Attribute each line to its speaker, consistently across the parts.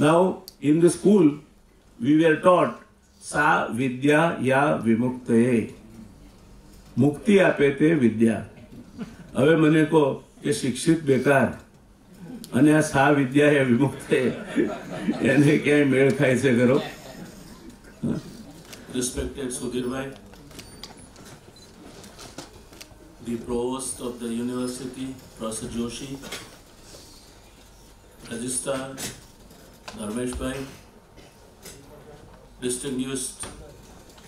Speaker 1: Now, in the school, we were taught Sa Vidya Ya Vimuktaye. મુક્તિ આપે તે વિદ્યા હવે મને કહો કે શિક્ષિત બેકાર અને આ સા વિદ્યા એ વિમુક્ત એને ક્યાંય મેળ ખાય છે ખરો
Speaker 2: Respected Sudhir the Provost of the University, Professor Joshi, Registrar Dharmesh Bhai, distinguished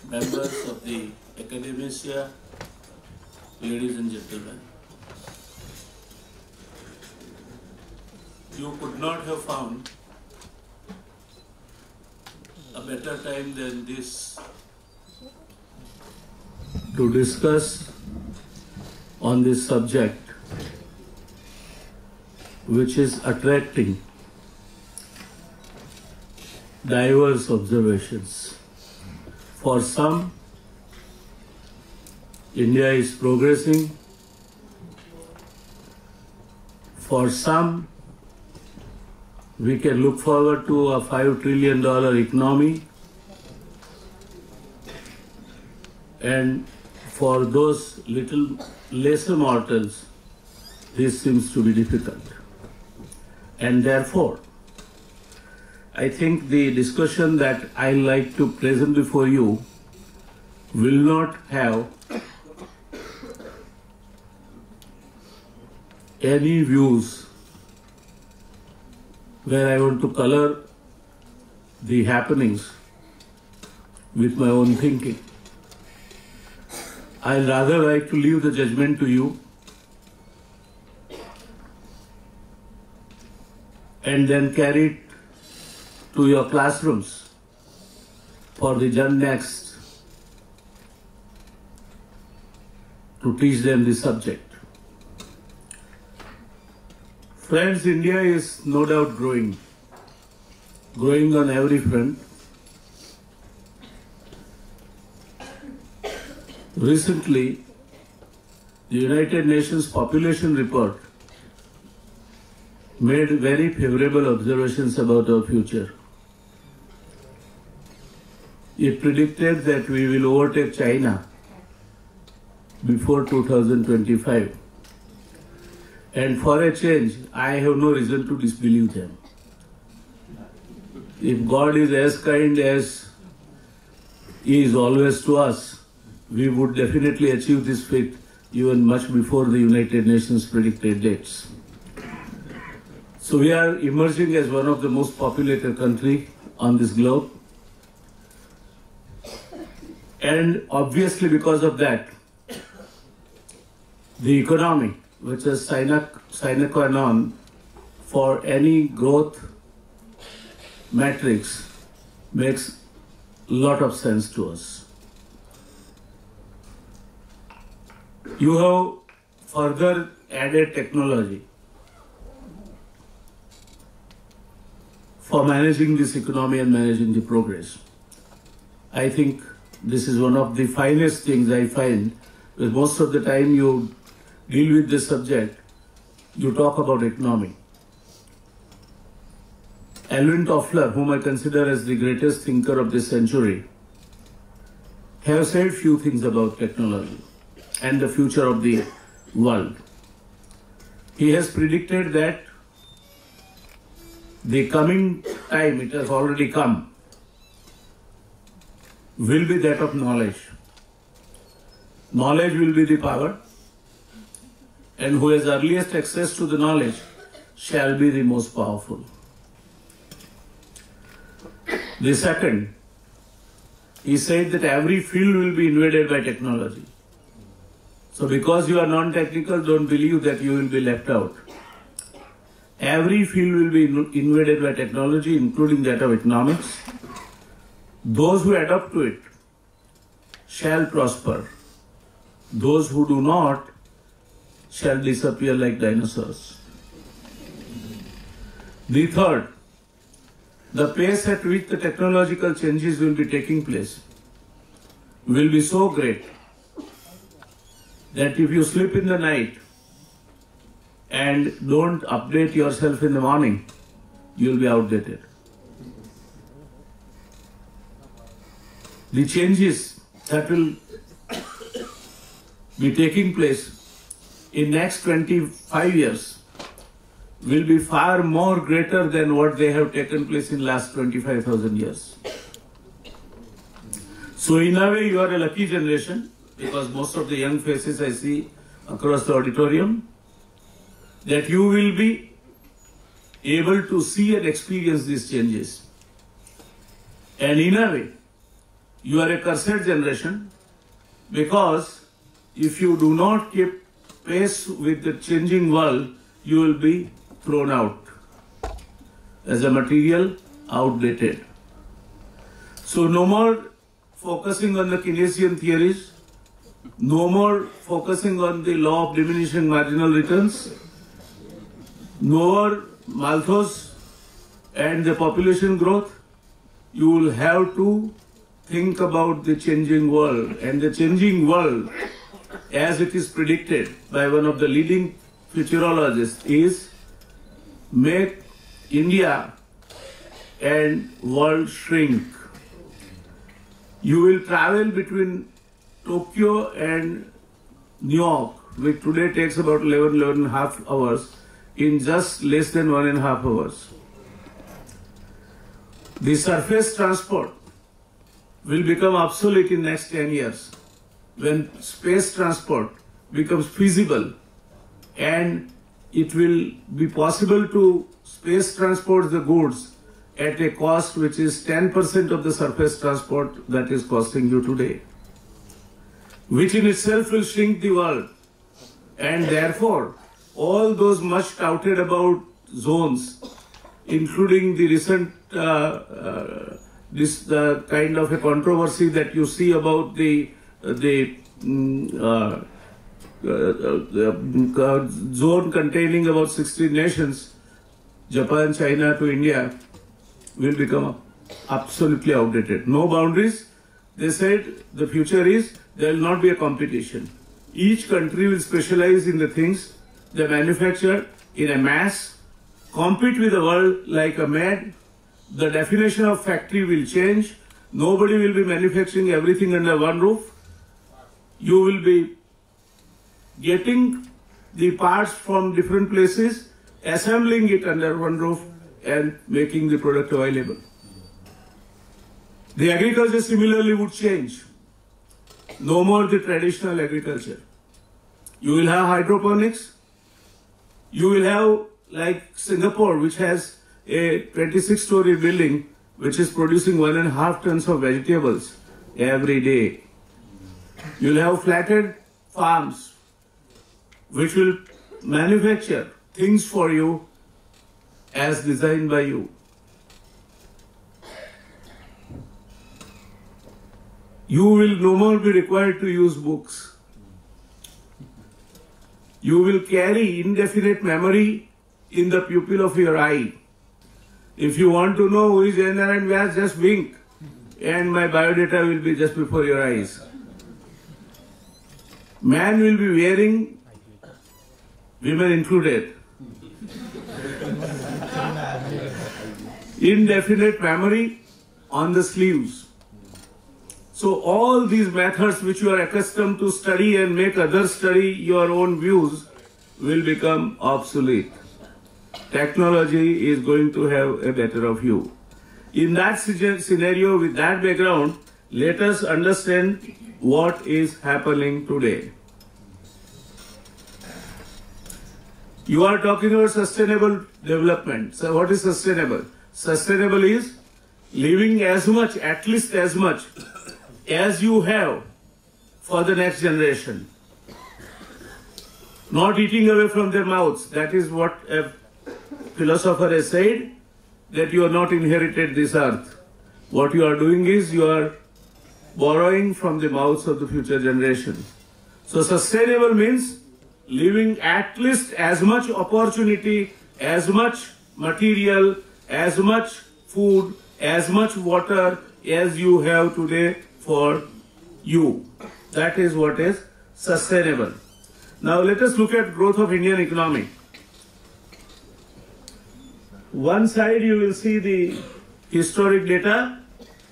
Speaker 2: members of the Academia, ladies and gentlemen. You could not have found a better time than this
Speaker 1: to discuss on this subject which is attracting diverse observations. For some, India is progressing. For some, we can look forward to a $5 trillion economy. And for those little lesser mortals, this seems to be difficult. And therefore, I think the discussion that I like to present before you will not have any views where I want to color the happenings with my own thinking. I'd rather like to leave the judgment to you and then carry it to your classrooms for the Gen Next to teach them the subject. Friends, India is no doubt growing, growing on every front. Recently, the United Nations Population Report made very favorable observations about our future. It predicted that we will overtake China before 2025. And for a change, I have no reason to disbelieve them. If God is as kind as He is always to us, we would definitely achieve this feat even much before the United Nations predicted dates. So we are emerging as one of the most populated country on this globe. And obviously because of that, the economy, which is sine qua non for any growth matrix, makes a lot of sense to us. You have further added technology for managing this economy and managing the progress. I think this is one of the finest things I find, because most of the time you deal with this subject, you talk about economy. Alvin Toffler, whom I consider as the greatest thinker of this century, have said few things about technology and the future of the world. He has predicted that the coming time, it has already come, will be that of knowledge. Knowledge will be the power, and who has earliest access to the knowledge shall be the most powerful. The second, he said that every field will be invaded by technology. So because you are non-technical, don't believe that you will be left out. Every field will be invaded by technology, including that of economics. Those who adapt to it shall prosper. Those who do not shall disappear like dinosaurs. The third, the pace at which the technological changes will be taking place will be so great that if you sleep in the night and don't update yourself in the morning, you'll be outdated. The changes that will be taking place in next 25 years will be far more greater than what they have taken place in last 25,000 years. So in a way you are a lucky generation because most of the young faces I see across the auditorium that you will be able to see and experience these changes. And in a way, you are a cursed generation because if you do not keep pace with the changing world, you will be thrown out as a material outdated. So no more focusing on the Keynesian theories, no more focusing on the law of diminishing marginal returns, no more Malthus and the population growth, you will have to think about the changing world. And the changing world, as it is predicted by one of the leading futurologists, is make India and world shrink. You will travel between Tokyo and New York, which today takes about 11, 11 and a half hours, in just less than one and a half hours. The surface transport will become obsolete in next 10 years when space transport becomes feasible and it will be possible to space transport the goods at a cost which is 10% of the surface transport that is costing you today, which in itself will shrink the world. And therefore, all those much touted about zones, including the recent uh, uh, this the kind of a controversy that you see about the the uh, uh, uh, zone containing about 16 nations, Japan, China to India, will become absolutely outdated. No boundaries. They said the future is there will not be a competition. Each country will specialize in the things they manufacture in a mass, compete with the world like a mad. The definition of factory will change. Nobody will be manufacturing everything under one roof. You will be getting the parts from different places, assembling it under one roof, and making the product available. The agriculture similarly would change. No more the traditional agriculture. You will have hydroponics. You will have like Singapore, which has a 26 story building which is producing one and a half tons of vegetables every day. You'll have flatted farms which will manufacture things for you as designed by you. You will no more be required to use books. You will carry indefinite memory in the pupil of your eye. If you want to know who is and Vyas, just wink, and my biodata will be just before your eyes. Man will be wearing, women included, indefinite memory on the sleeves. So all these methods which you are accustomed to study and make others study your own views will become obsolete. Technology is going to have a better of you. In that scenario, with that background, let us understand what is happening today. You are talking about sustainable development. So what is sustainable? Sustainable is living as much, at least as much as you have for the next generation. Not eating away from their mouths. That is what a philosopher has said, that you are not inherited this earth. What you are doing is you are borrowing from the mouths of the future generation. So sustainable means living at least as much opportunity, as much material, as much food, as much water as you have today for you. That is what is sustainable. Now let us look at growth of Indian economy. One side you will see the historic data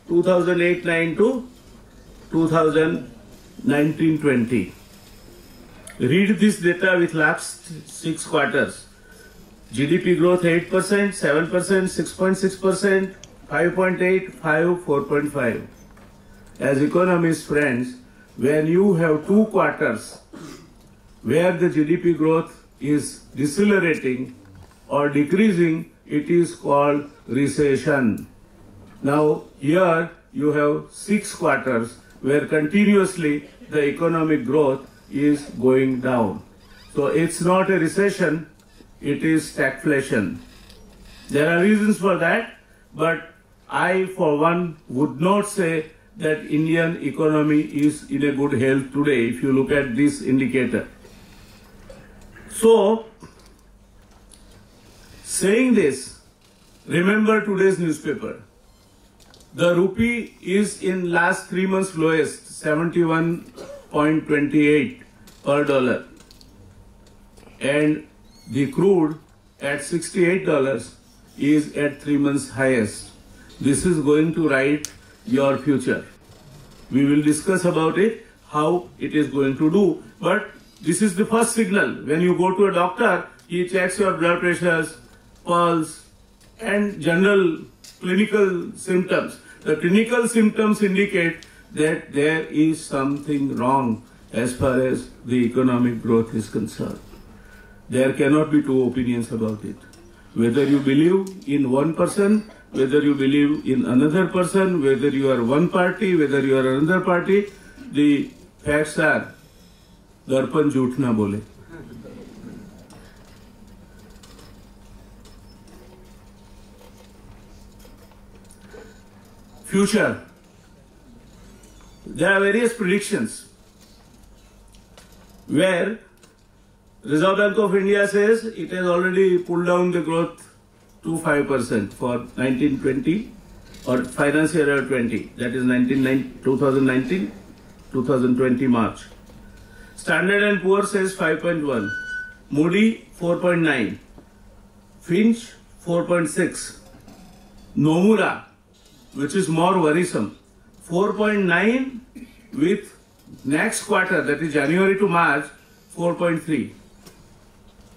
Speaker 1: 2008-9 to 2019-20. Read this data with last six quarters. GDP growth 8%, 7%, 6.6%, 5.8, 5, 4.5. As economists friends, when you have two quarters where the GDP growth is decelerating or decreasing, it is called recession. Now, here you have six quarters where continuously the economic growth is going down. So it's not a recession, it is stagflation. There are reasons for that, but I, for one, would not say that Indian economy is in a good health today if you look at this indicator. So, saying this, remember today's newspaper. The rupee is in last three months lowest, 71.28 per dollar. And the crude at $68 is at three months highest. This is going to write your future. We will discuss about it, how it is going to do. But this is the first signal. When you go to a doctor, he checks your blood pressures, pulse, and general clinical symptoms. The clinical symptoms indicate that there is something wrong as far as the economic growth is concerned. There cannot be two opinions about it. Whether you believe in one person, whether you believe in another person, whether you are one party, whether you are another party, the facts are दर्पण झूठ ना बोले future. There are various predictions where Reserve Bank of India says it has already pulled down the growth to 5% for 1920 or financial year 20 that is 2019 2020 March. Standard and Poor says 5.1 Moody 4.9 Fitch 4.6 Nomura which is more worrisome. 4.9 with next quarter that is January to March 4.3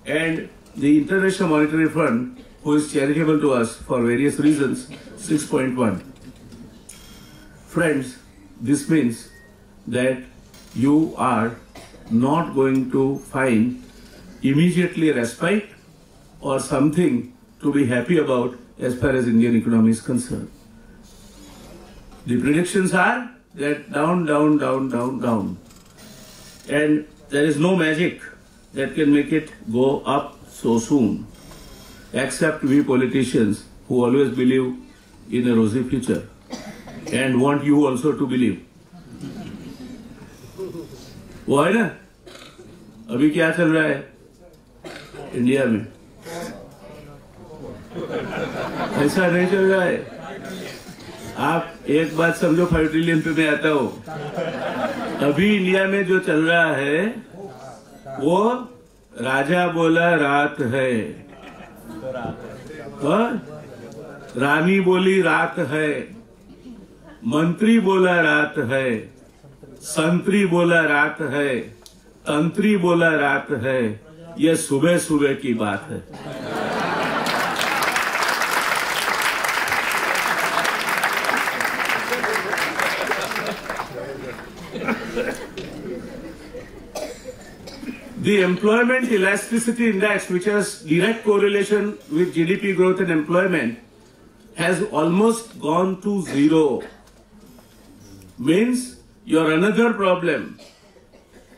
Speaker 1: and the International Monetary Fund who is charitable to us for various reasons 6.1 friends this means that you are not going to find immediately respite or something to be happy about as far as Indian economy is concerned. The predictions are that down, down, down, down, down. And there is no magic that can make it go up so soon, except we politicians who always believe in a rosy future and want you also to believe. वो है ना अभी क्या चल रहा है India में ऐसा नहीं चल रहा है आप एक बात समझो फाइव ट्रिलियन पे मैं आता हूँ। अभी इंडिया में जो चल रहा है, वो राजा बोला रात है। और रानी बोली रात है। मंत्री बोला रात है। संतरी बोला रात है। तंत्री बोला रात है। ये सुबह सुबह की बात है। The employment elasticity index, which has direct correlation with GDP growth and employment, has almost gone to zero. Means you're another problem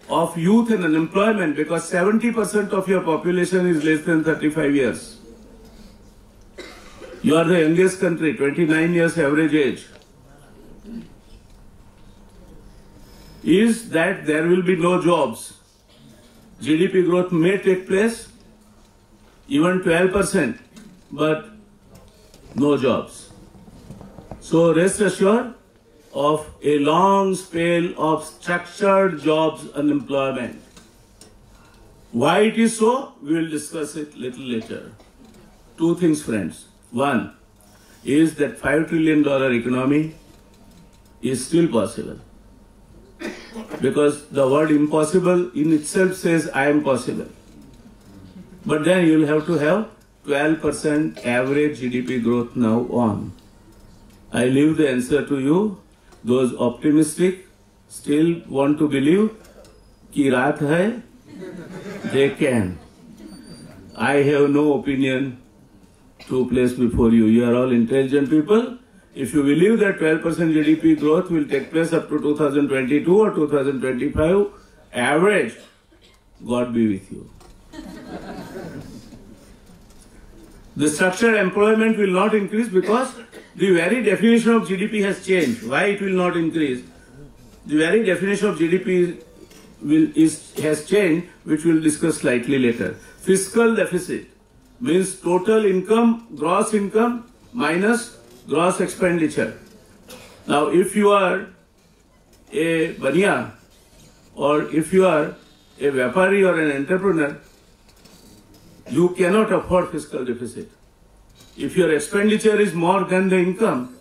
Speaker 1: of youth and unemployment because 70% of your population is less than 35 years. You are the youngest country, 29 years average age. Is that there will be no jobs GDP growth may take place, even 12%, but no jobs. So rest assured of a long spell of structured jobs unemployment. Why it is so, we will discuss it little later. Two things, friends. One is that $5 trillion economy is still possible. Because the word impossible in itself says, I am possible. But then you'll have to have 12% average GDP growth now on. I leave the answer to you. Those optimistic still want to believe ki raat hai, they can. I have no opinion to place before you. You are all intelligent people. If you believe that 12% GDP growth will take place up to 2022 or 2025, average, God be with you. The structured employment will not increase because the very definition of GDP has changed. Why it will not increase? The very definition of GDP will, is, has changed, which we'll discuss slightly later. Fiscal deficit means total income, gross income minus gross expenditure. Now, if you are a baniya or if you are a vyapari or an entrepreneur, you cannot afford fiscal deficit. If your expenditure is more than the income,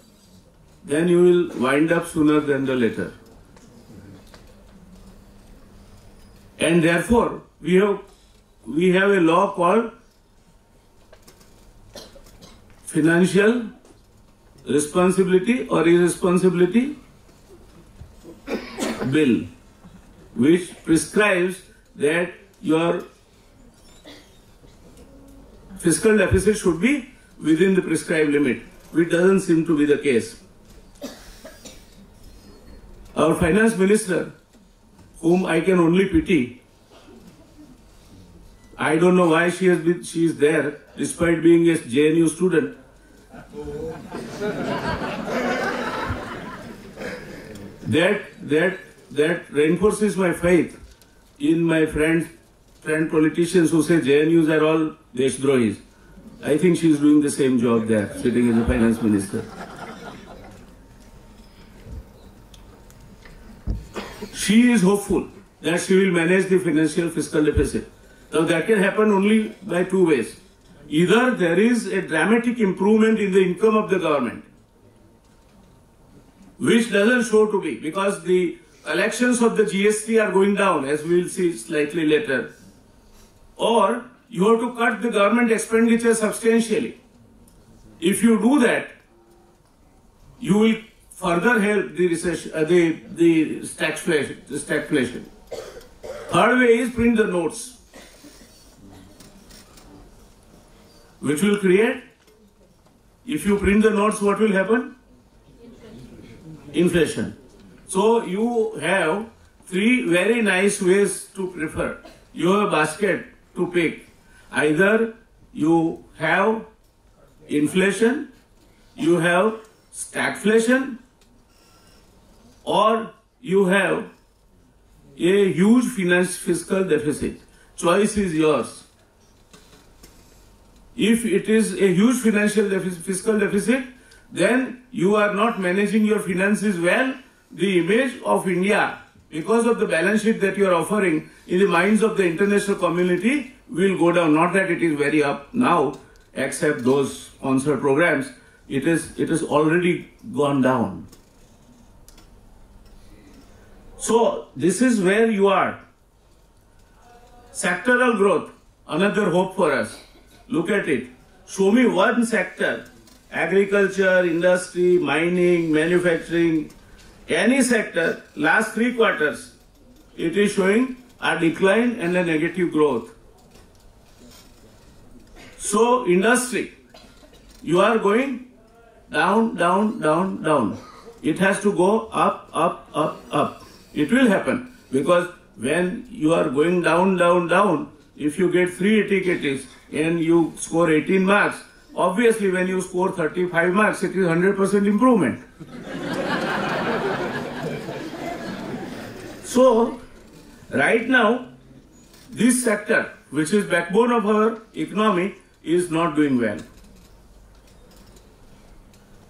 Speaker 1: then you will wind up sooner than the later. And therefore, we have we have a law called financial responsibility or irresponsibility bill, which prescribes that your fiscal deficit should be within the prescribed limit, which doesn't seem to be the case. Our finance minister, whom I can only pity, I don't know why she has been she is there despite being a JNU student. That that that reinforces my faith in my friends friend politicians who say JNUs are all deshdrohis. I think she is doing the same job there, sitting as a finance minister. She is hopeful that she will manage the financial fiscal deficit. Now that can happen only by two ways. Either there is a dramatic improvement in the income of the government, which doesn't show to be because the elections of the GST are going down, as we will see slightly later. Or you have to cut the government expenditure substantially. If you do that, you will further help the recession, uh, the the stagflation. Third way is print the notes. Which will create, if you print the notes, what will happen? Inflation. So you have three very nice ways to prefer. You have a basket to pick. Either you have inflation, you have stagflation, or you have a huge finance fiscal deficit. Choice is yours if it is a huge financial deficit, fiscal deficit, then you are not managing your finances well. The image of India, because of the balance sheet that you are offering in the minds of the international community, will go down. Not that it is very up now, except those sponsored programs. It is it is already gone down. So this is where you are. Sectoral growth, another hope for us. Look at it. Show me one sector agriculture, industry, mining, manufacturing, any sector, last three quarters, it is showing a decline and a negative growth. So, industry, you are going down, down, down, down. It has to go up, up, up, up. It will happen because when you are going down, down, down, if you get three ATKTs and you score 18 marks, obviously when you score 35 marks, it is 100% improvement. so, right now, this sector, which is backbone of our economy, is not doing well.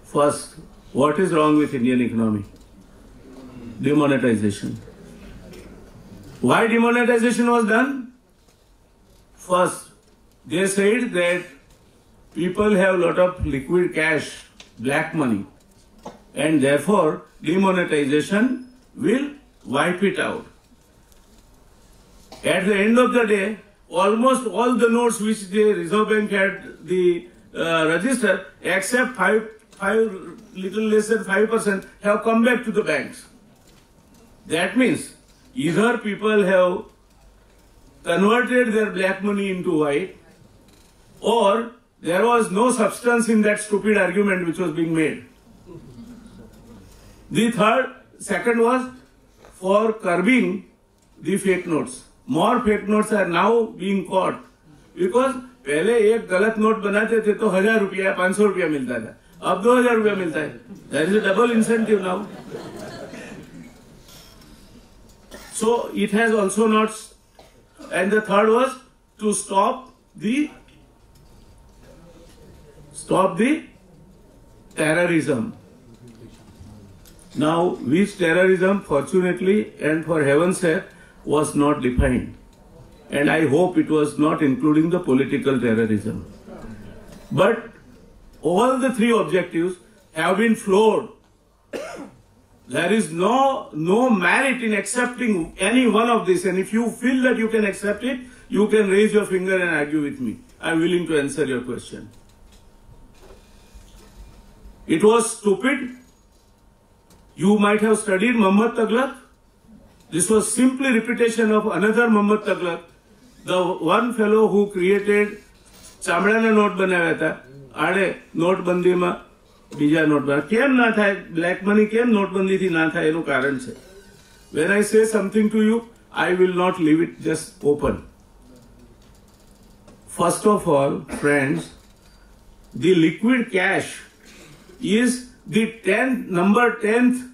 Speaker 1: First, what is wrong with Indian economy? Demonetization. Why demonetization was done? First, they said that people have a lot of liquid cash, black money, and therefore demonetization will wipe it out. At the end of the day, almost all the notes which the Reserve Bank had the uh, register, except five, five, little less than five percent, have come back to the banks. That means either people have converted their black money into white, or there was no substance in that stupid argument which was being made. The third, second was for curbing the fake notes. More fake notes are now being caught because पहले एक गलत note बनाते थे तो हजार रुपया पांच सौ रुपया मिलता था अब दो हजार रुपया मिलता है that is double incentive now so it has also not and the third was to stop the stop the terrorism. Now, which terrorism, fortunately and for heaven's sake, was not defined. And I hope it was not including the political terrorism. But all the three objectives have been flawed. There is no, no merit in accepting any one of these. And if you feel that you can accept it, you can raise your finger and argue with me. I'm willing to answer your question. It was stupid. You might have studied Muhammad Taghlaq. This was simply repetition of another Muhammad Taghlaq, the one fellow who created ચામડાના note બનાવ્યા હતા આડે નોટબંધીમાં બીજા not કેમ ના થાય black money કેમ નોટબંધીથી ના થાય એનું કારણ છે when I say something to you I will not leave it just open first of all friends the liquid cash is the 10th number 10th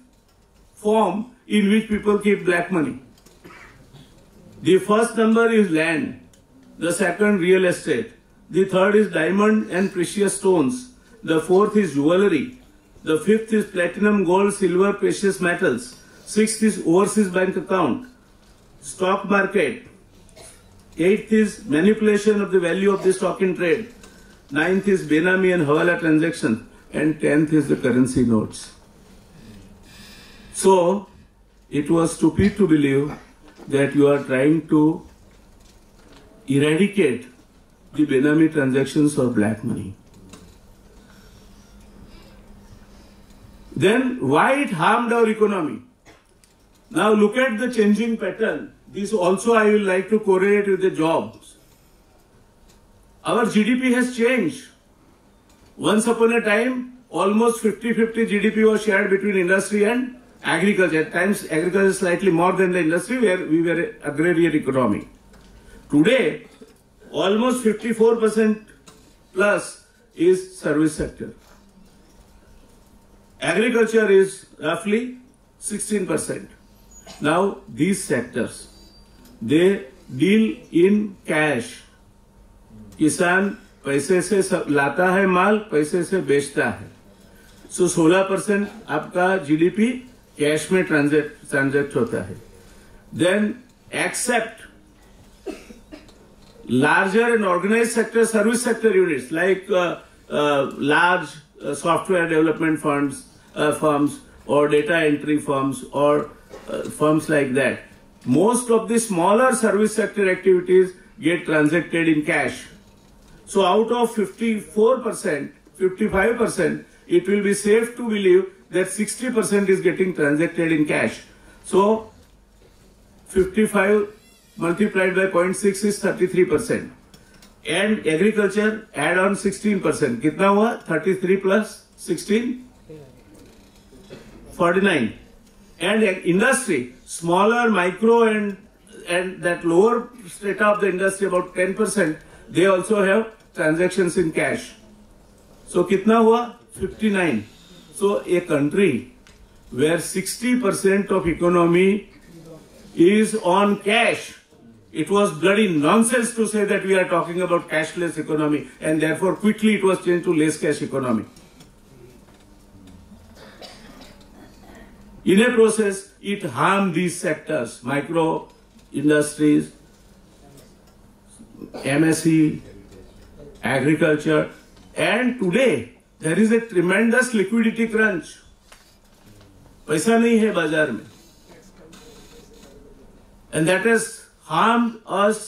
Speaker 1: form in which people keep black money the first number is land the second real estate the third is diamond and precious stones the fourth is jewelry the fifth is platinum gold silver precious metals sixth is overseas bank account stock market eighth is manipulation of the value of the stock in trade Ninth is Benami and Hawala transaction. And tenth is the currency notes. So, it was stupid to believe that you are trying to eradicate the Benami transactions or black money. Then, why it harmed our economy? Now, look at the changing pattern. This also I will like to correlate with the jobs. Our GDP has changed. Once upon a time, almost 50-50 GDP was shared between industry and agriculture. At times, agriculture is slightly more than the industry where we were agrarian economy. Today, almost 54% plus is service sector. Agriculture is roughly 16%. Now, these sectors, they deal in cash. Kisan पैसे से लाता है माल पैसे से बेचता है। So so, 16 percent आपका GDP cash में ट्रांजेक्ट ट्रांजेक्ट होता है। Then except larger and organise sector service sector units like large software development funds firms और डेटा एंट्री फर्म्स और firms like that most of the smaller service sector activities get transacted in cash so out of 54%, 55%, it will be safe to believe that 60% is getting transacted in cash. So 55 multiplied by 0.6 is 33%. And agriculture add on 16%. कितना हुआ? 33 plus 16? 49. And industry, smaller, micro and and that lower strata of the industry about 10%, they also have transactions in cash. So कितना हुआ? 59. So a country where 60% of economy is on cash. It was bloody nonsense to say that we are talking about cashless economy and therefore quickly it was changed to less cash economy. In a process, it harmed these sectors, micro industries, MSE, agriculture, and today there is a tremendous liquidity crunch. पैसा नहीं है बाज़ार में and that has harmed us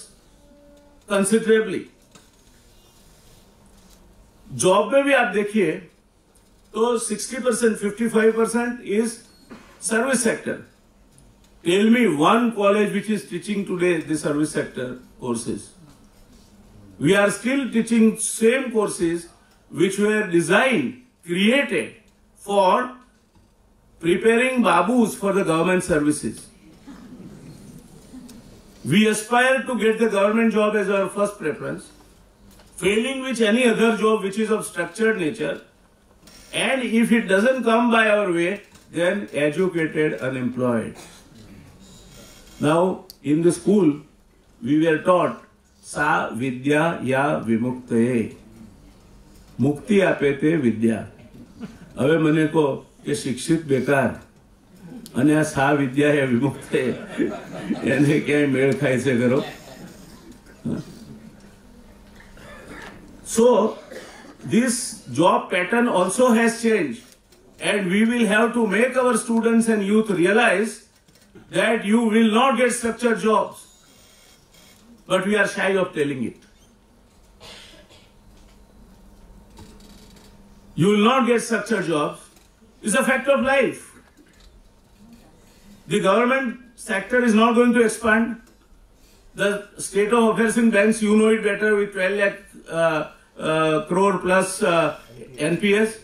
Speaker 1: considerably. Job में भी आप देखिए तो 60 percent fifty five percent is service sector tell me one college which is teaching today the service sector courses we are still teaching same courses which were designed, created for preparing babus for the government services. We aspire to get the government job as our first preference, failing which any other job which is of structured nature, and if it doesn't come by our way, then educated unemployed. Now, in the school, we were taught સા વિદ્યા યા વિમુક્ત મુક્તિ આપે તે વિદ્યા હવે મને કહો કે શિક્ષિત બેકાર અને આ સા વિદ્યા યા વિમુક્ત એને ક્યાંય મેળ ખાય છે ખરો સો this job pattern also has changed and we will have to make our students and youth realize that you will not get structured jobs but we are shy of telling it. You will not get structured jobs. It's a fact of life. The government sector is not going to expand. The state of affairs in banks, you know it better with 12 lakh uh, uh, crore plus uh, NPS.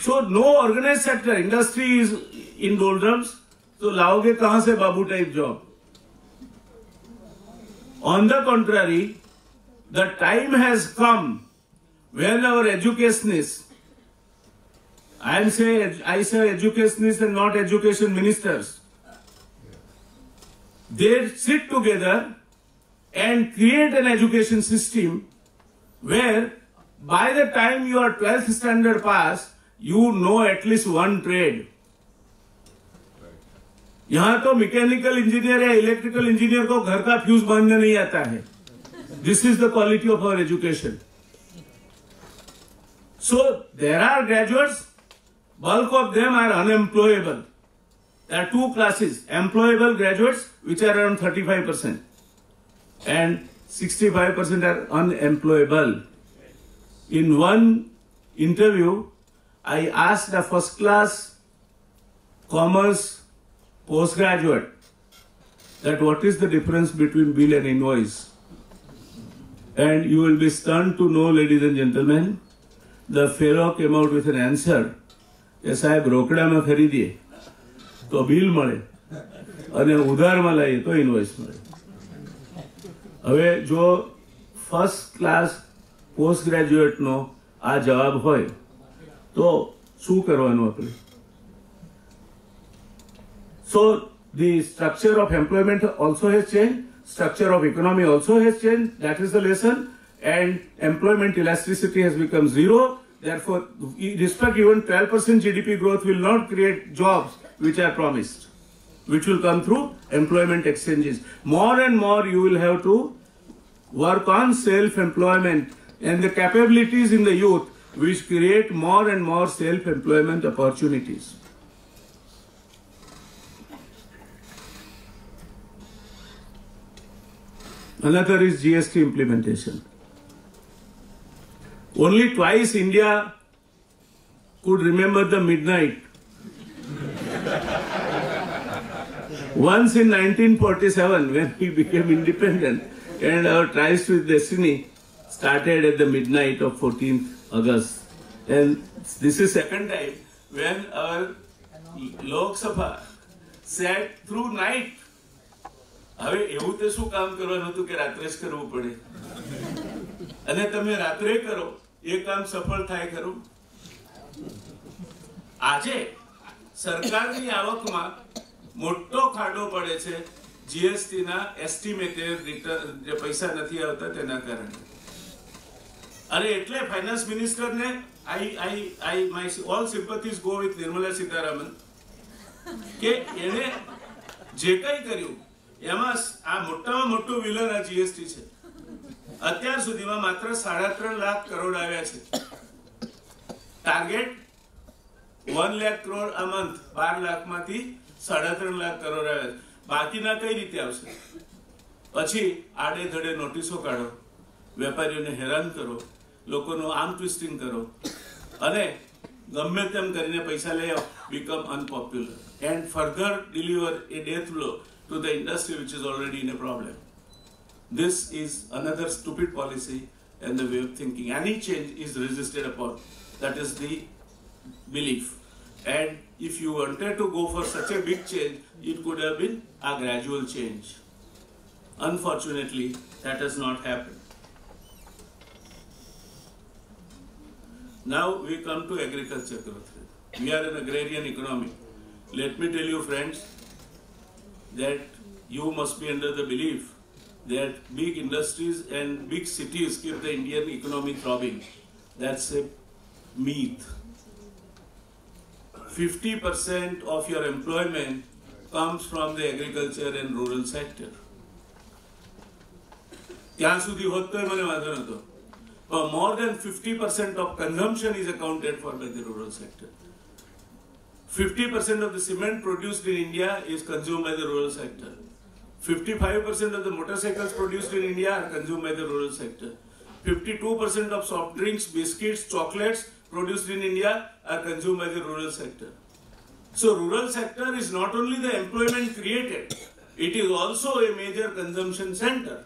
Speaker 1: So no organized sector, industry is in doldrums. So laoge kahan se babu type job? On the contrary, the time has come when our educationists, I say I say educationists and not education ministers, they sit together and create an education system where by the time you are 12th standard pass, you know at least one trade. यहाँ तो mechanical engineer या electrical engineer को घर का fuse बांधने नहीं आता है। This is the quality of our education so there are graduates bulk of them are unemployable there two classes employable graduates which are around thirty five percent and sixty five percent are unemployable in one interview I ask the first class commerce postgraduate that what is the difference between bill and invoice. And you will be stunned to know, ladies and gentlemen, the fellow came out with an answer કે સાહેબ રોકડામાં ખરીદીએ તો bill મળે અને ઉધારમાં લઈએ તો invoice મળે હવે જો ફર્સ્ટ ક્લાસ પોસ્ટ ગ્રેજ્યુએટનો આ જવાબ હોય તો શું કરવાનું આપણે So the structure of employment also has changed, structure of economy also has changed, that is the lesson, and employment elasticity has become zero. Therefore, respect even 12% GDP growth will not create jobs which are promised, which will come through employment exchanges. More and more you will have to work on self-employment and the capabilities in the youth which create more and more self-employment opportunities. Another is GST implementation. Only twice India could remember the midnight. Once in 1947 when we became independent and our tryst with destiny started at the midnight of 14th August. And this is second time when our Lok Sabha sat through night હવે એવું તો શું કામ કરવાનું હતું કે રાત્રે જ કરવું પડે? અને તમે રાત્રે કરો, એ કામ સફળ થાય ખરું? આજે સરકારની આવકમાં મોટો ખાડો પડે છે જીએસટી ના એસ્ટિમેટેડ રિટર્ન, જે પૈસા નથી આવતા તેના કારણે. અને એટલે finance મિનિસ્ટરને I I I, my all sympathies go with Nirmala Sitharaman કે એને જે કંઈ કર્યું એમાં આ મોટામાં મોટું વિલન આ જીએસટી છે. અત્યાર સુધીમાં માત્ર સાડા ત્રણ લાખ કરોડ આવ્યા છે. ટાર્ગેટ વન લાખ કરોડ આ મંથ બાર લાખમાંથી સાડા ત્રણ લાખ કરોડ આવ્યા બાકીના કઈ રીતે આવશે? પછી આડેધડે નોટિસો કાઢો. વેપારીઓને હેરાન કરો. લોકોનું આમ ટ્વિસ્ટિંગ કરો. અને ગમે તેમ કરીને પૈસા લઈ આવો. Become unpopular and further deliver a death blow to the industry which is already in a problem. This is another stupid policy and the way of thinking. Any change is resisted upon. That is the belief. And if you wanted to go for such a big change, it could have been a gradual change. Unfortunately, that has not happened. Now we come to agriculture growth. We are an agrarian economy. Let me tell you friends, that you must be under the belief that big industries and big cities keep the Indian economy throbbing. That's a myth. 50% of your employment comes from the agriculture and rural sector. ત્યાં સુધી હોત તોય મને વાંધો નતો પણ મોર દેન fifty percent of consumption is અકાઉન્ટેડ four by the rural sector 50% of the cement produced in India is consumed by the rural sector. 55% of the motorcycles produced in India are consumed by the rural sector. 52% of soft drinks, biscuits, chocolates produced in India are consumed by the rural sector. So rural sector is not only the employment created, it is also a major consumption center.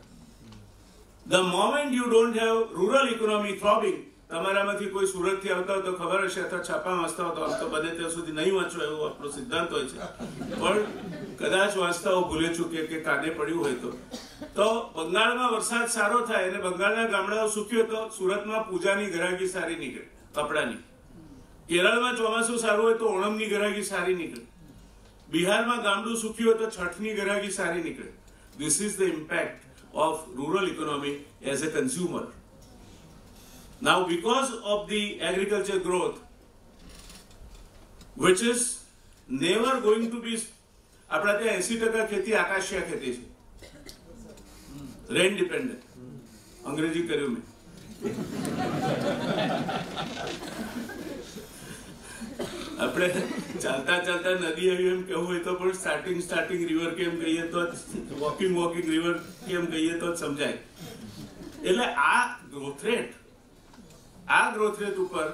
Speaker 1: The moment you don't have rural economy throbbing, તમારામાંથી કોઈ સુરતથી આવતા હોય તો ખબર હશે અથવા છાપા વાંચતા હોય તો આમ તો બને ત્યાં સુધી નહીં વાંચો એવો આપણો સિદ્ધાંત હોય છે. પણ કદાચ વાંચતા હો, ભૂલે ચૂકે કે કાને પડ્યું હોય તો. તો બંગાળમાં વરસાદ સારો થાય અને બંગાળના ગામડાઓ સૂક્યો તો સુરતમાં પૂજાની ગ્રાહકી સારી નીકળે, કપડાની. કેરળમાં ચોમાસું સારું હોય તો ઓણમની ગ્રાહકી સારી નીકળે. બિહારમાં ગામડું સુખ્યું હોય તો છઠની ગ્રાહકી સારી નીકળે. This is the impact of rural economy as a consumer Now, because of the agriculture growth, which is never going to be આપણા ત્યાં એસી ટકા ખેતી આકાશીય ખેતી છે રેન ડિપેન્ડન્ટ અંગ્રેજી કર્યું મેં આપણે ચાલતા ચાલતા નદી આવી એમ કહેવું હોય તો પણ સ્ટાર્ટિંગ સ્ટાર્ટિંગ રિવર કેમ કહીએ તો વોકિંગ વોકિંગ રિવર કેમ કહીએ તો જ સમજાય એટલે આ ગ્રોથ રેટ આ ગ્રોથ રેટ ઉપર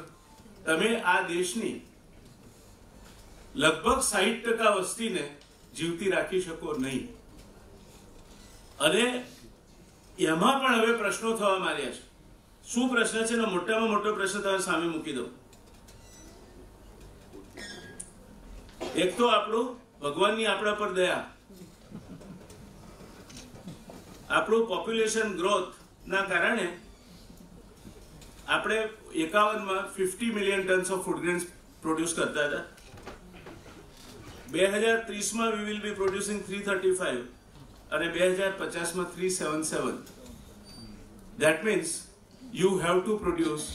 Speaker 1: તમે આ દેશની લગભગ સાહીઠ ટકા વસ્તીને જીવતી રાખી શકો નહીં. અને એમાં પણ હવે પ્રશ્નો થવા માંડ્યા છે. શું પ્રશ્ન છે? મોટામાં મોટો પ્રશ્ન તમે સામે મૂકી દો એક તો આપણું ભગવાનની આપણા પર દયા. આપણું પોપ્યુલેશન ગ્રોથ ના કારણે આપણે એકાવનમાં fifty million tons of food grains produce કરતા હતા બે હજાર ત્રીસમાં we will be producing three thirty five અને બે હજાર પચાસમાં three seven seven that means you have to produce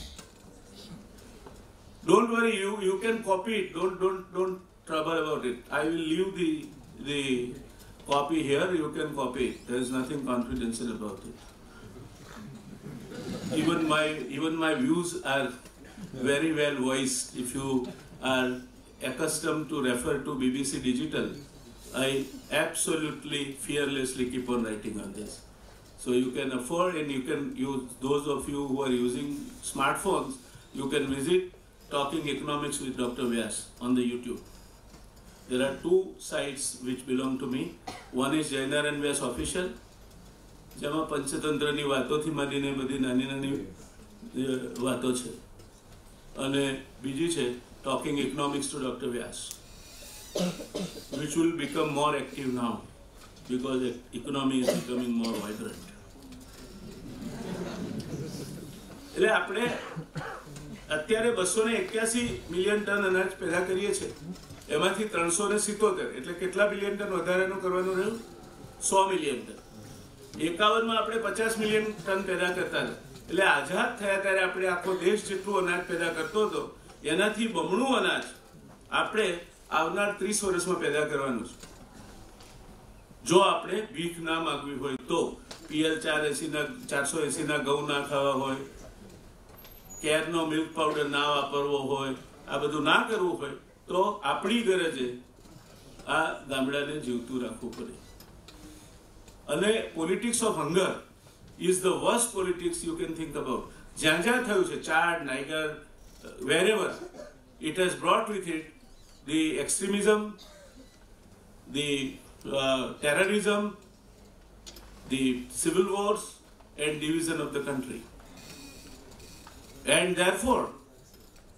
Speaker 1: don't worry you you can copy it don't don't don't trouble about it. I will leave the the copy here. You can copy it. There is nothing confidential about it. Even my even my views are very well voiced. If you are accustomed to refer to BBC Digital, I absolutely fearlessly keep on writing on this. So you can afford and you can use those of you who are using smartphones, you can visit Talking Economics with Dr. Vyas on the YouTube. There are two sites which belong to me. One is Jay Narayan Vyas Official, જેમાં પંચતંત્રની વાતોથી માંડીને બધી નાની નાની વાતો છે. અને બીજી છે talking economics to doctor Vyas which will become more active now the economy is becoming more vibrant. એટલે આપણે અત્યારે બસો ને એક્યાસી મિલિયન ટન અનાજ પેદા કરીએ છીએ. એમાંથી ત્રણસો ને સિત્તોતેર, એટલે કેટલા બિલિયન ટન વધારાનું કરવાનું રહ્યું? સો મિલિયન ટન. એકાવનમાં આપણે પચાસ મિલિયન ટન પેદા કરતા હતા. એટલે આઝાદ થયા ત્યારે આપણે આખો દેશ જેટલું અનાજ પેદા કરતો હતો, એનાથી બમણું અનાજ આપણે આવનાર ત્રીસ વર્ષમાં પેદા કરવાનું છે. જો આપણે ભીખ ના માગવી હોય તો પીએલ ચાર એસી ના ચારસો એસી ના ઘઉં ના ખાવા હોય, કેરનો મિલ્ક પાવડર ના વાપરવો હોય, આ બધું ના કરવું હોય, તો આપણી ગરજે આ ગામડાને જીવતું રાખવું પડે. અને politics of hunger is the worst politics you can think about જ્યાં જ્યાં થયું છે Chad નાઇગર વેરેવર it has brought with it the extremism the terrorism the civil wars and division of the country. And therefore,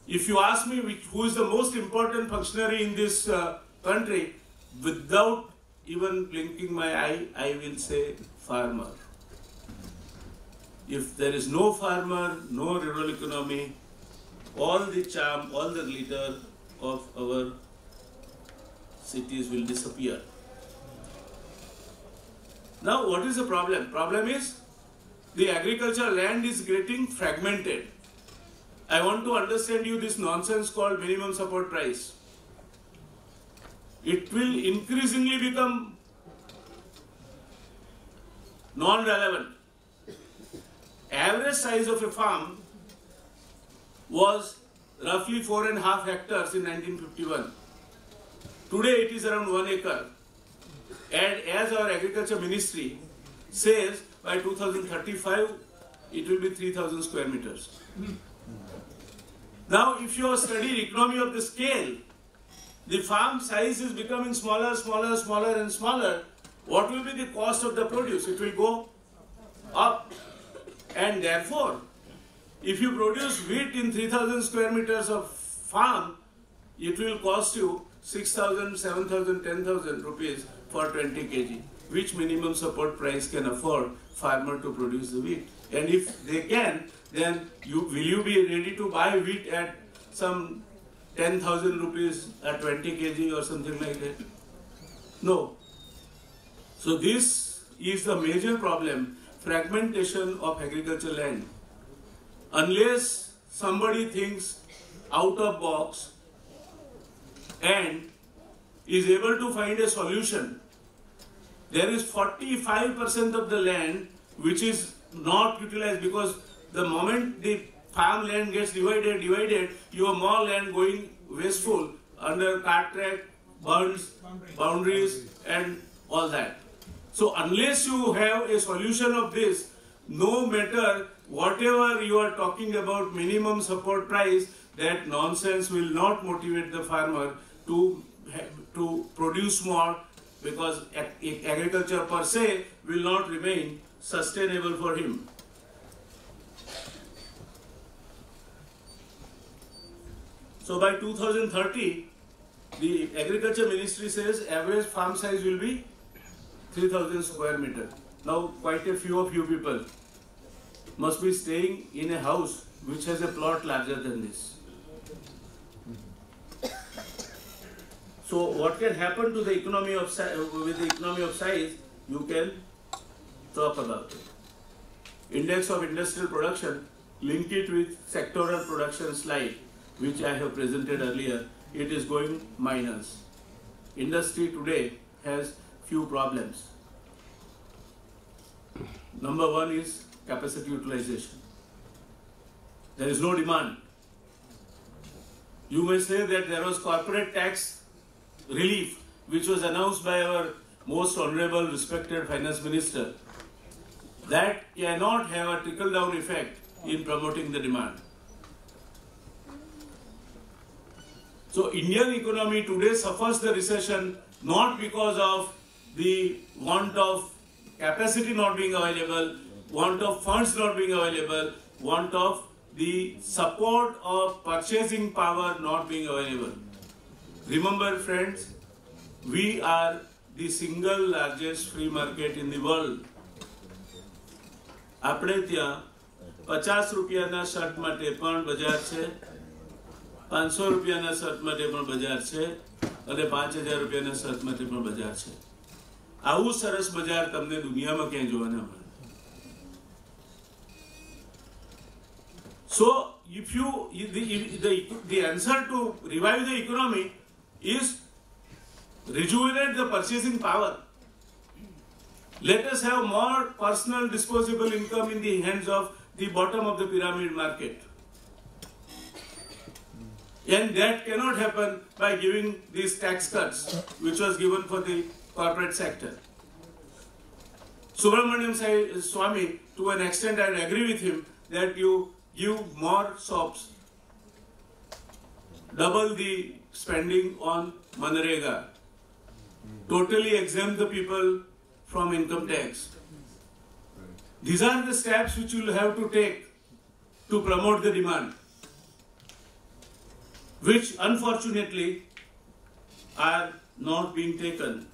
Speaker 1: if you ask me which, who is the most important functionary in this uh, country, without even blinking my eye, I will say farmer. If there is no farmer, no rural economy, all the charm, all the glitter of our cities will disappear. Now, what is the problem? Problem is the agricultural land is getting fragmented. I want to understand you this nonsense called minimum support price. It will increasingly become non-relevant. Average size of a farm was roughly four and a half hectares in 1951. Today it is around one acre. And as our agriculture ministry says, by 2035, it will be 3000 square meters. Now, if you study economy of the scale, the farm size is becoming smaller, smaller, smaller, and smaller. What will be the cost of the produce? It will go up. And therefore, if you produce wheat in 3000 square meters of farm, it will cost you 6000, 7000, 10,000 rupees for 20 kg. Which minimum support price can afford farmer to produce the wheat? And if they can, then you, will you be ready to buy wheat at some 10,000 rupees at 20 kg or something like that? No. So this is the major problem, fragmentation of agricultural land. Unless somebody thinks out of box and is able to find a solution, there is 45% of the land which is not utilized because the moment the farmland gets divided, divided, you have more land going wasteful under cart track, burns, boundaries, and all that. So unless you have a solution of this, no matter whatever you are talking about minimum support price, that nonsense will not motivate the farmer to to produce more because agriculture per se will not remain sustainable for him. So by 2030, the agriculture ministry says average farm size will be 3000 square meter. Now quite a few of you people must be staying in a house which has a plot larger than this. So what can happen to the economy of with the economy of size? You can talk about it. Index of industrial production, link it with sectoral production slide, which I have presented earlier. It is going minus. Industry today has few problems. Number one is capacity utilization. There is no demand. You may say that there was corporate tax relief which was announced by our most honorable respected finance minister that cannot have a trickle down effect in promoting the demand so indian economy today suffers the recession not because of the want of capacity not being available want of funds not being available want of the support of purchasing power not being available Remember, friends, we are the single largest free market in the world. આપણે ત્યાં પચાસ રૂપિયાના shirt માટે પણ બજાર છે પાંચસો રૂપિયાના શર્ટ માટે પણ બજાર છે અને પાંચ હજાર રૂપિયાના શર્ટ માટે પણ બજાર છે આવું સરસ બજાર તમને દુનિયામાં ક્યાંય જોવા ના મળે So, if you the, the, the answer to revive the economy is rejuvenate the purchasing power. Let us have more personal disposable income in the hands of the bottom of the pyramid market. And that cannot happen by giving these tax cuts, which was given for the corporate sector. Subramanian Swamy, to an extent, I agree with him that you give more shops, double the spending on Manrega, totally exempt the people from income tax. These are the steps which you will have to take to promote the demand, which unfortunately are not being taken.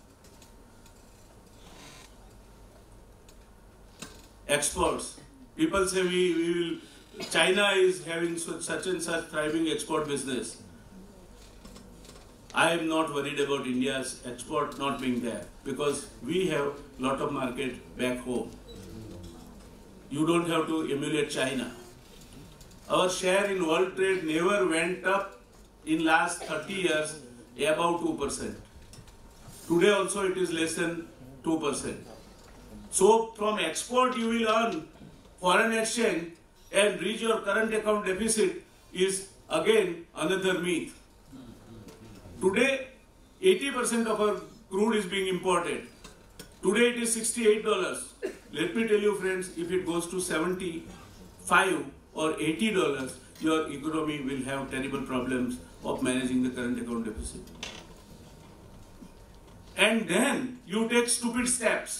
Speaker 1: Exports. People say we, we will, China is having such such and such thriving export business. I am not worried about India's export not being there because we have lot of market back home. You don't have to emulate China. Our share in world trade never went up in last 30 years about 2%. Today also it is less than 2%. So from export you will earn foreign exchange and reach your current account deficit is again another myth. Today 80% of our crude is being imported. Today it is $68. Let me tell you friends, if it goes to 75 or 80 dollars, your economy will have terrible problems of managing the current account deficit. And then you take stupid steps.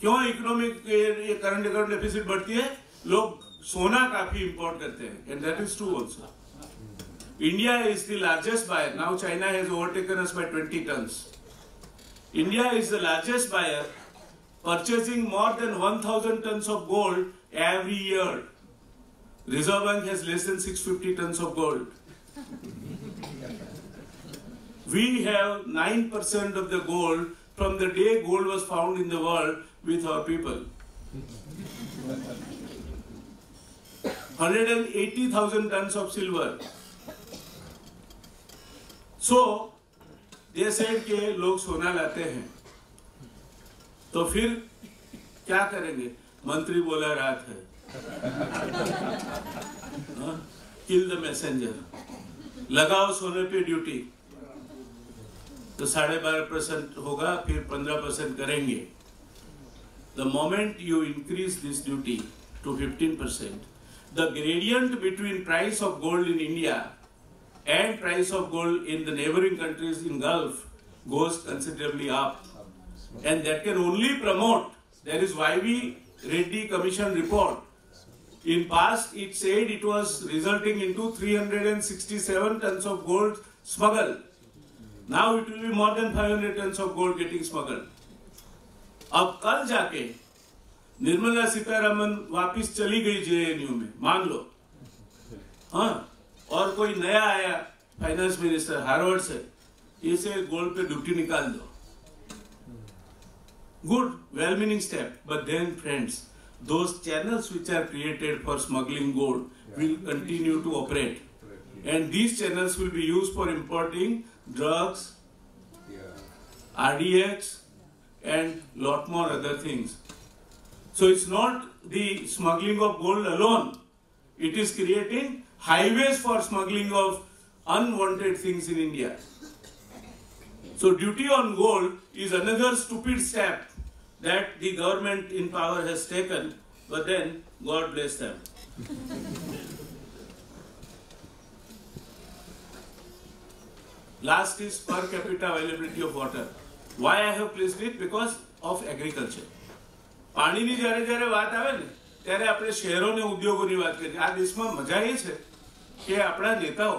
Speaker 1: क्यों economic ये current account deficit बढ़ती है? लोग सोना काफ़ी import करते हैं and that is true also India is the largest buyer now China has overtaken us by 20 tons India is the largest buyer purchasing more than 1000 tons of gold every year. Reserve bank has less than 650 tons of gold we have 9% of the gold from the day gold was found in the world with our people 180,000 tons of silver so they said कि लोग सोना लाते हैं तो फिर क्या करेंगे मंत्री बोला रात है किल द मैसेजर लगाओ सोने पे ड्यूटी तो साढ़े बारह परसेंट होगा, फिर पंद्रह परसेंट करेंगे. The moment you increase this duty to fifteen percent the gradient between price of gold in India and price of gold in the neighbouring countries in Gulf goes considerably up and that can only promote that is Y V Reddy commission report In past, it said it was resulting into 367 tons of gold smuggled. Now it will be more than 500 tons of gold getting smuggled. अब कल जाके निर्मला सीतारामन वापिस चली गई JNU में मान लो हाँ और कोई नया आया फाइनेंस मिनिस्टर हार्वर्ड से इसे गोल्ड पे ड्यूटी निकाल दो good well meaning step but then friends those channels which are created for smuggling gold will continue to operate. And these channels will be used for importing drugs rdx and lot more other things. So it's not the smuggling of gold alone. It is creating highways for smuggling of unwanted things in india. So duty on gold is another stupid step that the government in power has taken, but then God bless them. Last is per capita availability of water. Why I have placed it? Because of agriculture. પાણીની જ્યારે જ્યારે વાત આવે ને ત્યારે આપણે શહેરો ને ઉદ્યોગોની વાત કરીએ આ દેશમાં મજા એ છે કે આપણા નેતાઓ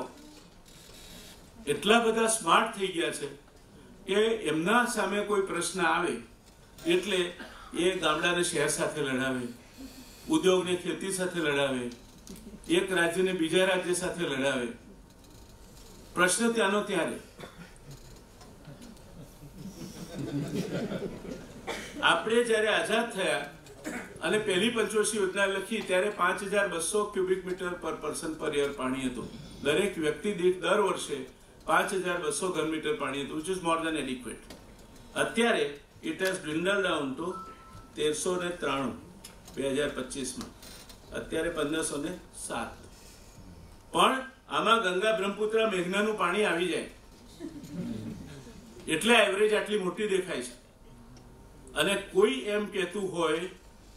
Speaker 1: એટલા બધા સ્માર્ટ થઈ ગયા છે કે એમના સામે કોઈ પ્રશ્ન આવે એટલે એ ગામડાને શહેર સાથે લડાવે, ઉદ્યોગને ખેતી સાથે લડાવે, એક રાજ્યને બીજા રાજ્ય સાથે લડાવે. પ્રશ્ન ત્યાંનો ત્યારે. આપણે જ્યારે આઝાદ થયા અને પહેલી પંચવર્ષી યોજના લખી, ત્યારે પાંચ હજાર બસો cubic metre per person per year પાણી હતું. દરેક વ્યક્તિ દીઠ દર વર્ષે પાંચ હજાર બસો ઘન મીટર પાણી હતું which is more than adequate અત્યારે it has dwindle down to તેરસો ને ત્રાણું, બે હજાર પચીસમાં. અત્યારે પંદરસો ને સાત. પણ આમાં ગંગા બ્રહ્મપુત્ર મેઘનાનું પાણી આવી જાય. એટલે એવરેજ આટલી મોટી દેખાય છે.
Speaker 3: અને કોઈ એમ કહેતું હોય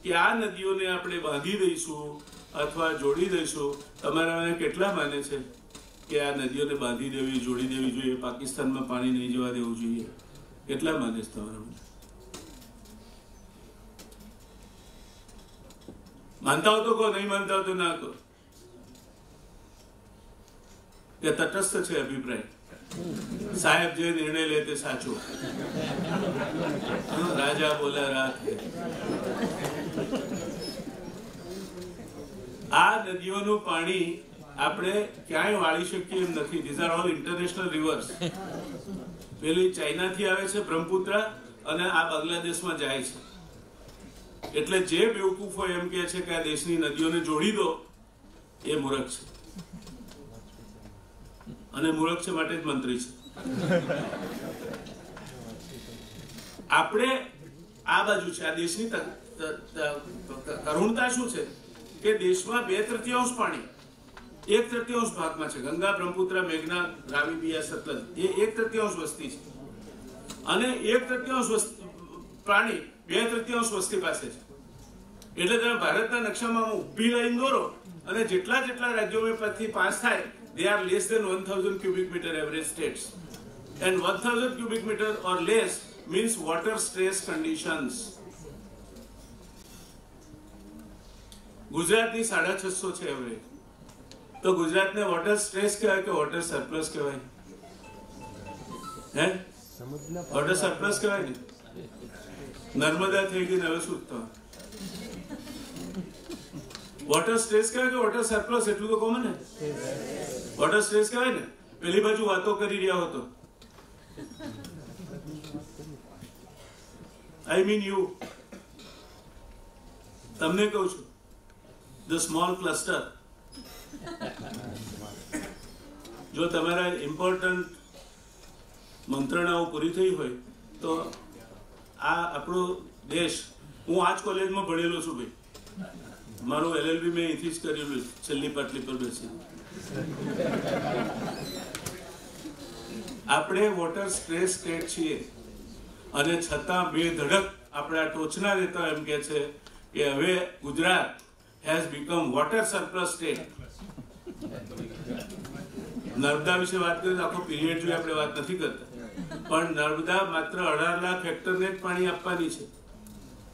Speaker 3: કે આ નદીઓને આપણે બાંધી દઈશું અથવા જોડી દઈશું. તમારા કેટલા માને છે કે આ નદીઓને બાંધી દેવી, જોડી દેવી જોઈએ? પાકિસ્તાનમાં પાણી નહીં જવા દેવું જોઈએ. કેટલા માને છે તમારા માનતા હો તો કહો, નહીં માનતા હો તો ના કહો. કે તટસ્થ છે અભિપ્રાય. સાહેબ જે નિર્ણય લે તે સાચો. રાજા બોલા રાત આ નદીઓનું પાણી આપણે ક્યાંય વાળી શકીએ એમ નથી. These are all international rivers પેલી ચાઇનાથી આવે છે બ્રહ્મપુત્રા અને આ બાંગ્લાદેશમાં જાય છે. એટલે જે બેવકૂફો એમ કે છે કે આ દેશની નદીઓને જોડી દો, એ મૂર્ખ છે. અને મૂર્ખ છે માટે જ મંત્રી છે. આપણે આ બાજુ છે, આ દેશની કરુણતા શું છે? કે દેશમાં બે તૃતીયાંશ પાણી, એક તૃતીયાંશ ભાગમાં છે. ગંગા, બ્રહ્મપુત્ર, મેઘના રાવી બિયા, સતલજ, એ એક તૃતીયાંશ વસ્તી છે. અને એક તૃતીયાંશ વસ્તી પ્રાણી બે તૃતીયાંશ વસ્તી પાસે છે. એટલે તમે ભારતના નકશામાં ઊભી લાઈન દોરો અને જેટલા જેટલા રાજ્યો પરથી પાસ થાય they are less than one thousand cubic metre average states and one thousand cubic metre or less means water stress conditions ગુજરાતની સાડા છસો છે એવરેજ તો ગુજરાતને વોટર સ્ટ્રેસ કહેવાય કે વોટર સરપ્લસ કહેવાય? હે? વોટર સરપ્લસ કહેવાય ને? નર્મદા થઈ ગઈ હવે શું વોટર સ્ટ્રેસ કહેવાય કે વોટર સરપ્લસ એટલું તો કોમન ને વોટર સ્ટ્રેસ કહેવાય ને? પેલી બાજુ વાતો કરી રહ્યા હતો આઈ મીન યુ તમને કહું છું ધ સ્મોલ ક્લસ્ટર જો તમારા ઇમ્પોર્ટન્ટ મંત્રણાઓ પૂરી થઈ હોય, તો આ આપણો દેશ, હું આ જ કોલેજમાં ભણેલો છું ભાઈ. મારું એલએલબી મેં અહીંથી જ કરેલું છેલ્લી પાટલી પર બેસી આપણે વોટર સ્ટ્રેસ સ્ટેટ છીએ. અને છતાં બે ધડક આપણા ટોચના નેતા એમ કે છે કે હવે Gujarat has become water surplus state Narmada વિશે વાત કરીએ તો આખો પીરિયડ જોઈએ આપણે વાત નથી કરતા. પણ નર્મદા માત્ર અઢાર લાખ હેક્ટરને જ પાણી આપવાની છે.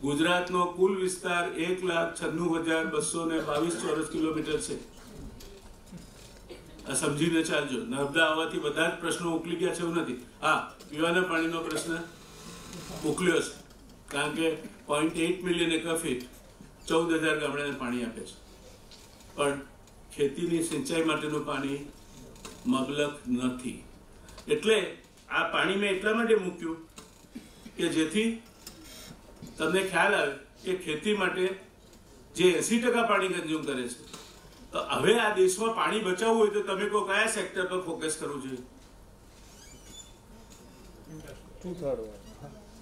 Speaker 3: ગુજરાતનો કુલ વિસ્તાર એક લાખ છન્નું હજાર બસો ને બાવીસ ચોરસ કિલોમીટર છે. આ સમજીને ચાલજો. નર્મદા આવવાથી બધા જ પ્રશ્નો ઉકલી ગયા છે એવું નથી. હા, પીવાના પાણીનો પ્રશ્ન ઉકલ્યો છે. કારણ કે point eight million acre feet ચૌદ હજાર ગામડાને પાણી આપે છે. પણ ખેતીની સિંચાઈ માટેનું પાણી મબલક નથી. એટલે આ પાણી મેં એટલા માટે મૂક્યું કે જેથી તમને ખ્યાલ આવે કે ખેતી માટે જે એસી ટકા પાણી કન્ઝ્યુમ કરે છે તો હવે આ દેશમાં પાણી બચાવવું હોય તો તમે કહો કયા સેક્ટર પર ફોકસ કરવું જોઈએ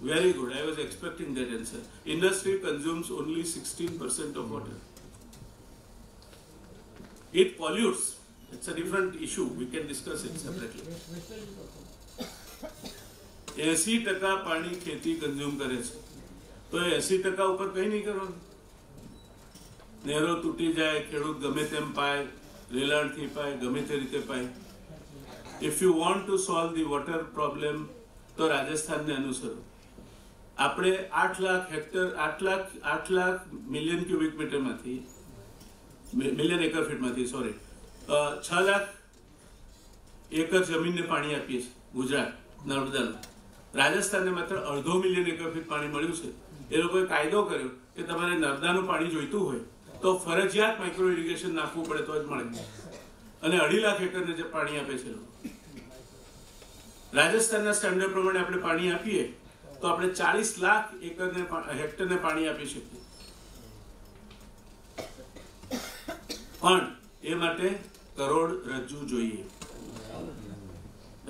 Speaker 3: Very good. I was expecting that answer. Industry consumes only 16% of water. It pollutes. It's a different issue. We can discuss it separately. એસી ટકા પાણી ખેતી કન્ઝ્યુમ કરે છે. તો એસી ટકા ઉપર કઈ નહીં કરવાનું. નહેરો તૂટી જાય, ખેડૂત ગમે તેમ પાય રેલાણથી પાય, ગમે તે રીતે પાય. If you want to solve the water problem તો રાજસ્થાનને અનુસરો. આપણે આઠ લાખ હેક્ટર, આઠ લાખ આઠ લાખ મિલિયન ક્યુબિક મીટરમાંથી મિલિયન એકર ફીટમાંથી સોરી છ લાખ એકર જમીનને પાણી આપીએ છીએ, ગુજરાત, નર્મદાનું. રાજસ્થાનને માત્ર અડધો મિલિયન એકર ફીટ પાણી મળ્યું છે. એ લોકોએ કાયદો કર્યો કે તમારે નર્મદાનું પાણી જોઈતું હોય તો ફરજિયાત માઇક્રો ઇરિગેશન નાખવું પડે તો જ મળે. અને અઢી લાખ એકરને જે પાણી આપે છે રાજસ્થાનના સ્ટાન્ડર્ડ પ્રમાણે આપણે પાણી આપીએ તો આપણે ચાલીસ લાખ એકરને હેક્ટરને પાણી આપી શકીએ. પણ એ માટે કરોડ રજ્જુ જોઈએ.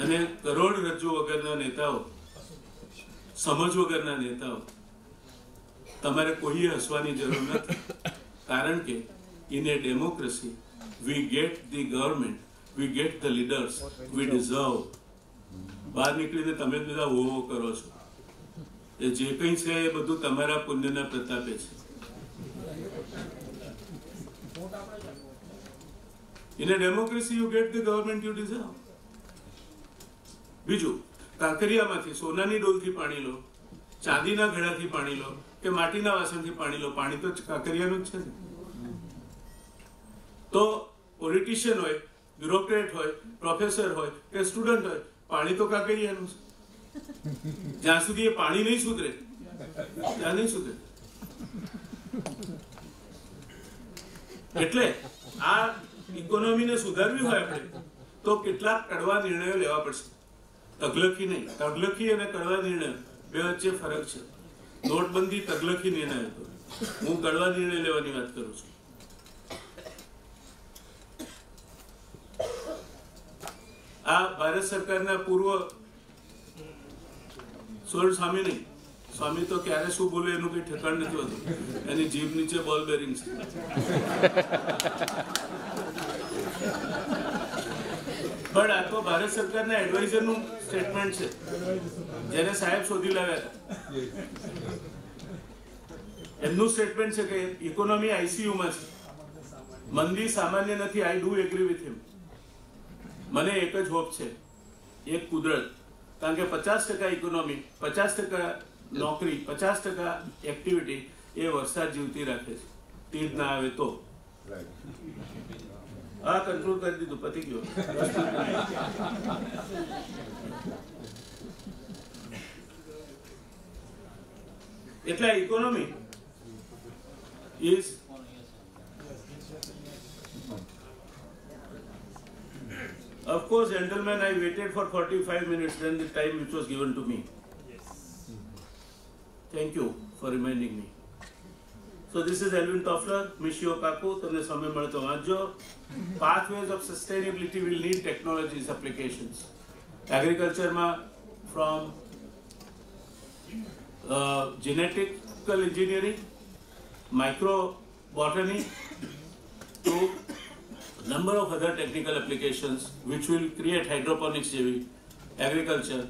Speaker 3: અને કરોડ રજ્જુ વગરના નેતાઓ સમજ વગરના નેતાઓ, તમારે કોઈ હસવાની જરૂર નથી. કારણ કે in a democracy we get the government we get the leaders we deserve બહાર નીકળીને તમે બધા હો હો કરો છો. એ જે કંઈ છે એ બધું તમારા પુણ્યના પ્રતાપે છે. In a democracy you get the government you deserve બીજું કાંકરિયામાંથી સોનાની ડોલથી પાણી લો, ચાંદીના ઘડાથી પાણી લો કે માટીના વાસણથી પાણી લો, પાણી તો કાંકરિયાનું જ છે તો પોલિટિશિયન હોય બ્યુરોક્રેટ હોય પ્રોફેસર હોય કે સ્ટુડન્ટ હોય, પાણી તો કાંકરિયાનું છે. જ્યાં સુધી એ પાણી નહીં સુધરે, ત્યાં નહીં સુધરે. એટલે આ ઇકોનોમીને સુધારવી હોય આપણે, તો કેટલાક કડવા નિર્ણયો લેવા પડશે. તગલખી નહીં. તગલખી અને કડવા નિર્ણય બે વચ્ચે ફરક છે. નોટબંધી તગલખી નિર્ણય હતો. હું કડવા નિર્ણય લેવાની વાત કરું છું. આ ભારત સરકારના પૂર્વ સોર સ્વામી નહીં. સ્વામી તો ક્યારે શું બોલે એનું કઈ ઠેકાણ નથી હોતું. એની જીભ નીચે બોલ બેરિંગ છે. પણ આ તો ભારત સરકારના એડવાઇઝરનું સ્ટેટમેન્ટ છે. જેને સાહેબ શોધી લાવ્યા એમનું સ્ટેટમેન્ટ છે કે ઇકોનોમી આઈસીયુમાં છે. મંદી સામાન્ય નથી I do agree with him મને એક જ હોપ છે. એક કુદરત. કારણ કે પચાસ ટકા ઇકોનોમી પચાસ ટકા નોકરી, પચાસ ટકા એક્ટિવિટી એ વરસાદ જીવતી રાખે છે. તીર ના આવે તો. હા કંટ્રોલ કરી દીધું પતી ગયો એટલે economy is Of course, gentlemen, I waited for 45 minutes than the time which was given to me. Thank you for reminding me. So this is Alvin Toffler, Michio Kaku, Tanaswamy Martavaggio. Pathways of sustainability will need technologies applications. Agriculture from uh, genetical engineering, microbotany to number of other technical applications which will create hydroponics agriculture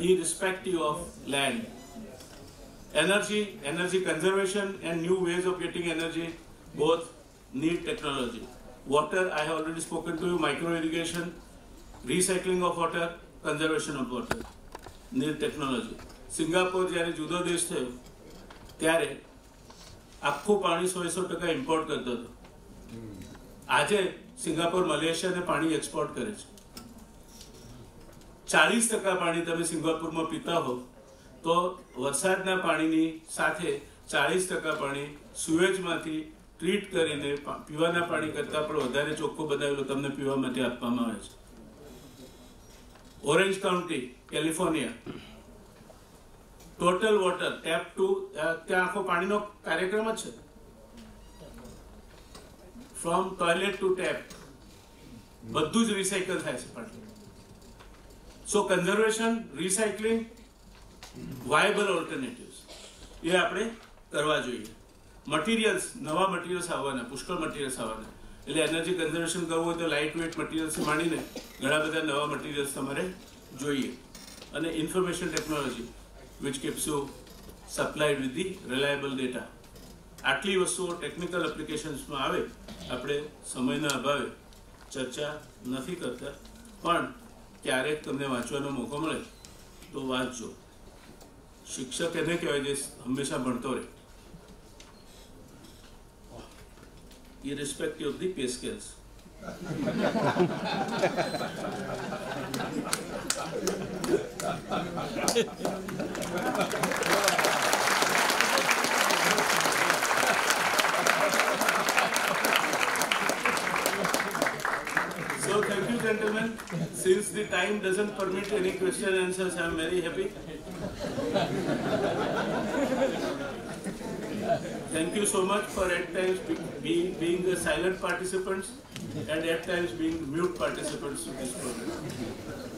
Speaker 3: irrespective of land energy energy conservation and new ways of getting energy both need technology water i have already spoken to you micro irrigation recycling of water conservation of water need technology Singapore જ્યારે જુદો દેશ થયો ત્યારે આખું પાણી સો સો ટકા import કરતો હતો આજે સિંગાપોર મલેશિયાને પાણી એક્સપોર્ટ કરે છે ચાલીસ ટકા પાણી તમે સિંગાપુરમાં પીતા હો તો વરસાદના પાણીની સાથે ચાલીસ ટકા પાણી સુએજમાંથી ટ્રીટ કરીને પીવાના પાણી કરતાં પણ વધારે ચોખ્ખું બનાવેલો તમને પીવા માટે આપવામાં આવે છે. Orange County California total water tap to ત્યાં આખો પાણીનો કાર્યક્રમ જ છે. ફ્રોમ ટોયલેટ ટુ ટેપ બધું જ રિસાયકલ થાય છે પાણી. So conservation recycling viable alternatives એ આપણે કરવા જોઈએ. મટીરિયલ્સ નવા મટીરિયલ્સ આવવાના, પુષ્કળ મટીરિયલ્સ આવવાના. એટલે એનર્જી કન્ઝર્વેશન કરવું હોય તો લાઇટ વેટ મટીરિયલ્સ માંડીને ઘણા બધા નવા મટીરિયલ્સ તમારે જોઈએ. અને information technology which keeps you supplied with the reliable data આટલી વસ્તુઓ ટેકનિકલ એપ્લિકેશન્સમાં આવે, આપણે સમયના અભાવે ચર્ચા નથી કરતા. પણ ક્યારેક તમને વાંચવાનો મોકો મળે તો વાંચજો. શિક્ષક એને કહેવાય જે હંમેશા ભણતો રહે irrespective of the pay scales. So thank you gentlemen. Since the time doesn't permit any question and answers, I am very happy. Thank you so much for at times be- being, being the silent participants and at times being mute participants to this program.